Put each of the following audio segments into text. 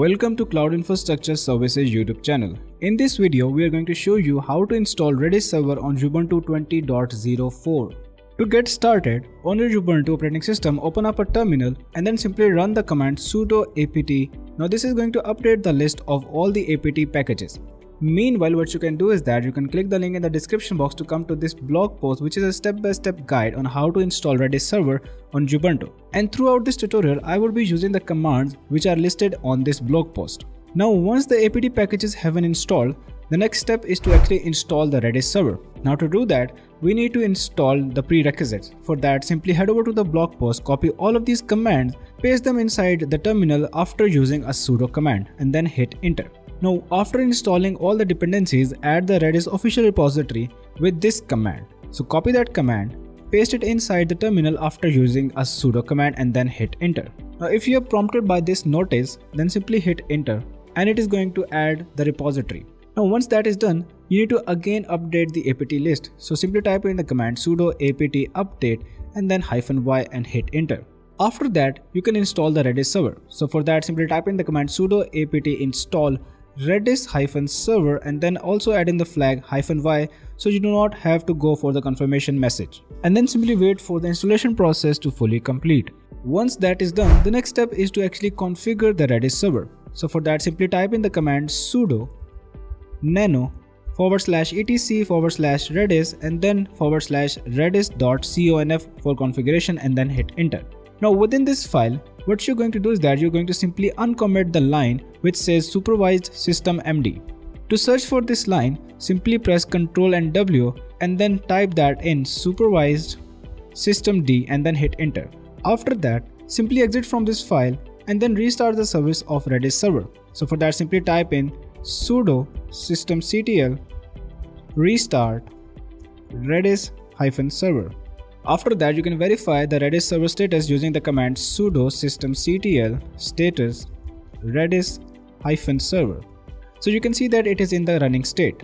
Welcome to Cloud Infrastructure Services YouTube channel. In this video, we are going to show you how to install Redis server on Ubuntu 20.04. To get started, on your Ubuntu operating system, open up a terminal and then simply run the command sudo apt. Now this is going to update the list of all the apt packages. Meanwhile, what you can do is that you can click the link in the description box to come to this blog post which is a step-by-step -step guide on how to install Redis server on Ubuntu. And throughout this tutorial, I will be using the commands which are listed on this blog post. Now once the apt packages have been installed, the next step is to actually install the Redis server. Now to do that, we need to install the prerequisites. For that, simply head over to the blog post, copy all of these commands, paste them inside the terminal after using a sudo command and then hit enter. Now after installing all the dependencies, add the Redis official repository with this command. So copy that command, paste it inside the terminal after using a sudo command and then hit enter. Now if you are prompted by this notice, then simply hit enter and it is going to add the repository. Now once that is done, you need to again update the apt list. So simply type in the command sudo apt update and then hyphen y and hit enter. After that, you can install the Redis server. So for that, simply type in the command sudo apt install redis-server and then also add in the flag "-y so you do not have to go for the confirmation message. And then simply wait for the installation process to fully complete. Once that is done, the next step is to actually configure the Redis server. So for that simply type in the command sudo nano forward slash etc forward slash redis and then forward slash redis.conf for configuration and then hit enter. Now within this file, what you're going to do is that you're going to simply uncomment the line which says supervised systemd. To search for this line, simply press Ctrl and W and then type that in supervised systemd and then hit enter. After that, simply exit from this file and then restart the service of Redis server. So for that simply type in sudo systemctl restart redis server. After that, you can verify the Redis server status using the command sudo systemctl status redis-server. So you can see that it is in the running state.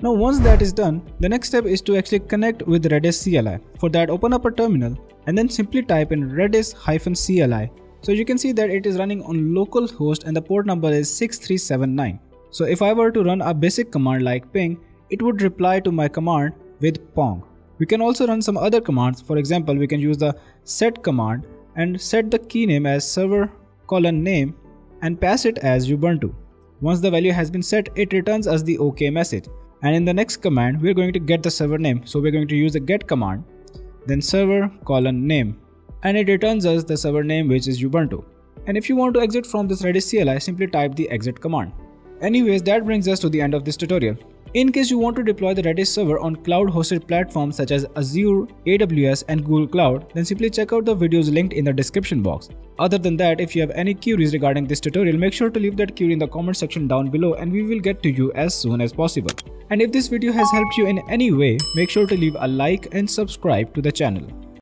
Now once that is done, the next step is to actually connect with Redis CLI. For that open up a terminal and then simply type in redis-cli. So you can see that it is running on localhost and the port number is 6379. So if I were to run a basic command like ping, it would reply to my command with pong. We can also run some other commands. For example, we can use the set command and set the key name as server colon name and pass it as Ubuntu. Once the value has been set, it returns us the OK message. And in the next command, we're going to get the server name. So we're going to use the get command, then server colon name. And it returns us the server name which is Ubuntu. And if you want to exit from this Redis CLI, simply type the exit command. Anyways, that brings us to the end of this tutorial. In case you want to deploy the Redis server on cloud hosted platforms such as Azure, AWS and Google Cloud, then simply check out the videos linked in the description box. Other than that, if you have any queries regarding this tutorial, make sure to leave that query in the comment section down below and we will get to you as soon as possible. And if this video has helped you in any way, make sure to leave a like and subscribe to the channel.